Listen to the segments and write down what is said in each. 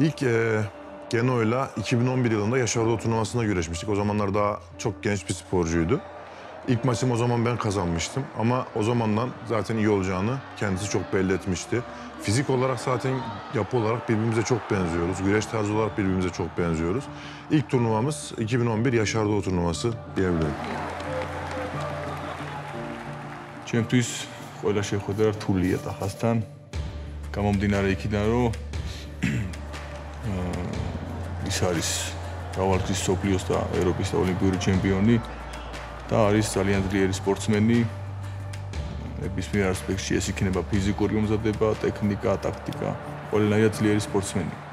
İlk e, Geno'yla 2011 yılında Yaşar Ordu turnuvasında güreşmiştik. O zamanlar daha çok genç bir sporcuydu. İlk maçım o zaman ben kazanmıştım ama o zamandan zaten iyi olacağını kendisi çok belli etmişti. Fizik olarak zaten yapı olarak birbirimize çok benziyoruz. Güreş tarzı olarak birbirimize çok benziyoruz. İlk turnuvamız 2011 Yaşar Doğu turnuvası diyebilirim. ჩემთვის ყველა შეხვედრა რთულია ტახასთან. გამომდინარე იქიდან, რომ აა, ის არის მრავალგზის სოფლიოს და ევროპის და ოლიმპიური ჩემპიონი და არის ძალიან ძლიერი სპორტსმენი. ნებისმიერ ასპექტში ეს იქნება ფიზიკური umzadeba, ტექნიკა, ტაქტიკა, ყველანაირად ძლიერი სპორტსმენი.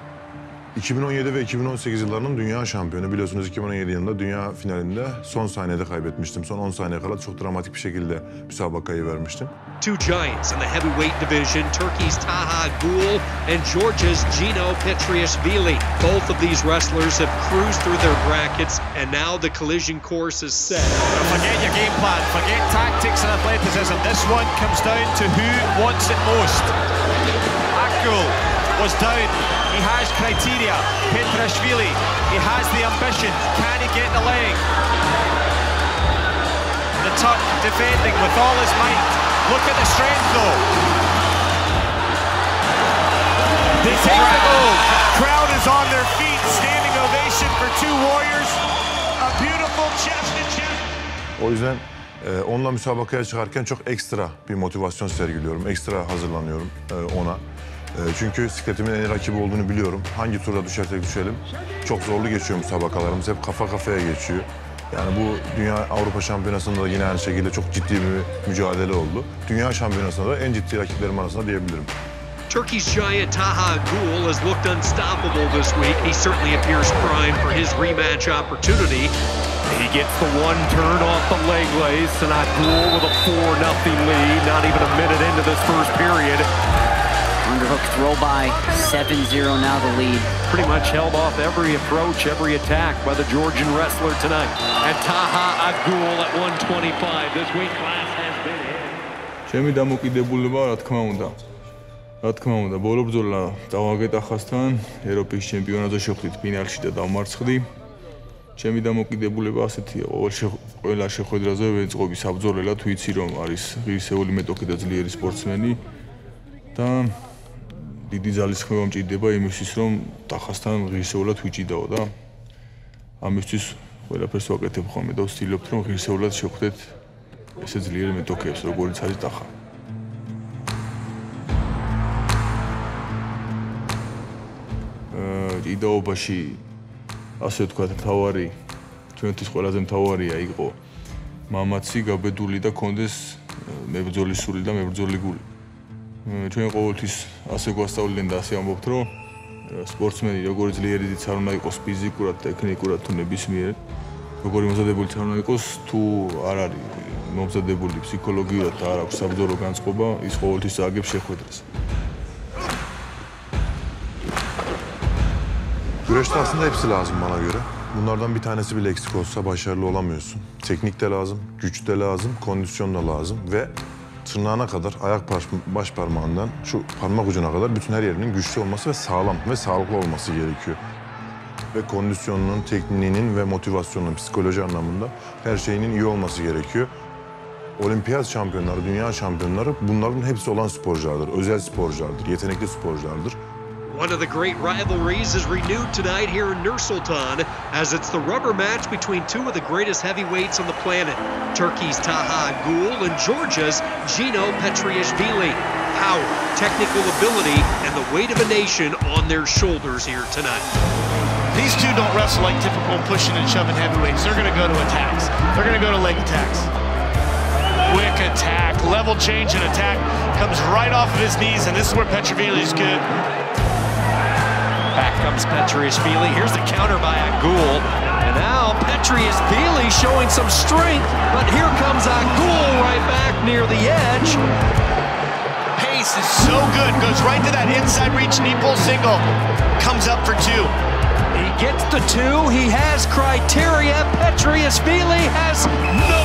2017 ve 2018 yıllarının dünya şampiyonu. Biliyorsunuz 2017 yılında dünya finalinde son saniyede kaybetmiştim. Son 10 saniye kala çok dramatik bir şekilde müsabakayı vermiştim. Two giants in the heavyweight division, Turkey's Taha Ghul and Georgia's Gino Petriashvili. Both of these wrestlers have cruised through their brackets, and now the collision course is set. Forget your game plan, forget tactics and athleticism. This one comes down to who wants it most. Akgul was down. He has criteria. Petrashvili, he has the ambition. Can he get the leg? The Turk defending with all his might. Look at the strength though. They take the move. Crowd is on their feet. Standing ovation for two warriors. A beautiful chest to chest. O yüzden e, onunla müsabakaya çıkarken çok ekstra bir motivasyon sergiliyorum. Ekstra hazırlanıyorum e, ona. E, çünkü sikletimin en rakibi olduğunu biliyorum. Hangi turda düşersek düşelim çok zorlu geçiyor müsabakalarımız. Hep kafa kafaya geçiyor. Yani bu Dünya Avrupa Şampiyonası'nda da yine aynı şekilde çok ciddi bir mücadele oldu. Dünya Şampiyonası'nda da en ciddi rakiplerim arasında diyebilirim. Turkey's giant Taha Ghul has looked unstoppable this week. He certainly appears primed for his rematch opportunity. He gets the one turn off the leg lace, and Abdul with a 4 nothing lead, not even a minute into this first period. Underhook throw by 7-0 now the lead. Pretty much held off every approach, every attack by the Georgian wrestler tonight. And Taha Abdul at 125. This weight class has been hit. ჩემი დამოკიდებულება, რა თქმა უნდა. რა თქმა უნდა, ბოლო ბრძოლა დავაგეტახასთან, ევროპის ჩემპიონატზე შევხვდით ფინალში და დავმარცხდი. ჩემი დამოკიდებულება ასეთია, ყოველ ყველა შეხვედრაზე ვეწყობი საბრძოლელად, ვიცი რომ არის ღირსეული მეტოქი და ძლიერი სპორტსმენი და დიდი ძალისხმევა მჭირდება იმისთვის, რომ ტახასთან ღირსეულად ვიჭიდაო და ამისთვის ყველაფერს ვაკეთებ ხოლმე და ვცდილობთ, რომ ღირსეულად შევხვდეთ ესე ძლიერი მეტოქეებს, როგორიც არის ტახა. აა იდეობაში ასე ვთქვათ, თავარი ჩვენთვის ყველაზე მთავარია იყო მამაცი, გაბედული და კონდეს მებრძოლი სული და მებრძოლი გული. ჩვენ ყოველთვის ასე გვასწავლდნენ და ასე ამბობთ, რომ აა, სპორტსმენი როგორი ძლიერიც არ უნდა იყოს ფიზიკურად, ტექნიკურად თუ ნებისმიერ როგორი მომზადებულიც არ უნდა იყოს, თუ არ არის მომზადებული ფსიქოლოგიურად და არ აქვს საბრძოლო განწყობა, ის ყოველთვის ააგებს შეხვედრას. Güreşte aslında hepsi lazım bana göre. Bunlardan bir tanesi bile eksik olsa başarılı olamıyorsun. Teknik de lazım, güç de lazım, kondisyon da lazım ve tırnağına kadar, ayak baş, baş parmağından şu parmak ucuna kadar bütün her yerinin güçlü olması ve sağlam ve sağlıklı olması gerekiyor. Ve kondisyonunun, tekniğinin ve motivasyonunun psikoloji anlamında her şeyinin iyi olması gerekiyor. Olimpiyat şampiyonları, dünya şampiyonları bunların hepsi olan sporculardır. Özel sporculardır, yetenekli sporculardır. One of the great rivalries is renewed tonight here in Nur-Sultan as it's the rubber match between two of the greatest heavyweights on the planet. Turkey's Taha Ghul and Georgia's Gino Petriashvili. Power, technical ability, and the weight of a nation on their shoulders here tonight. These two don't wrestle like typical pushing and shoving heavyweights. They're going to go to attacks. They're going to go to leg attacks. Quick attack, level change and attack. Comes right off of his knees, and this is where Petrovili's good. Back comes Petriashvili. Here's the counter by Agul. And now Petriashvili showing some strength, but here comes Agul right back near the edge. Pace is so good. Goes right to that inside reach knee pull single. Comes up for two. He gets the two. He has criteria. Petriashvili has number three.